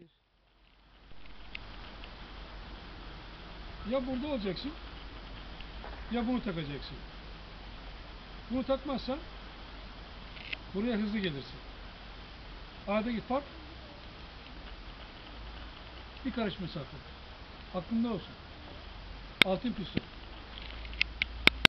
Bir. Ya burada olacaksın ya bunu takacaksın. Bunu takmazsan buraya hızlı gelirsin. Aradaki fark bir karış mesafe. Aklında olsun. Altın piston.